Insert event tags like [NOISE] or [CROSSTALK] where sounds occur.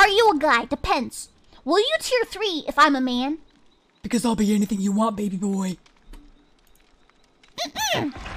are you a guy? Depends. Will you tier 3 if I'm a man? Because I'll be anything you want, baby boy. [CLEARS THROAT]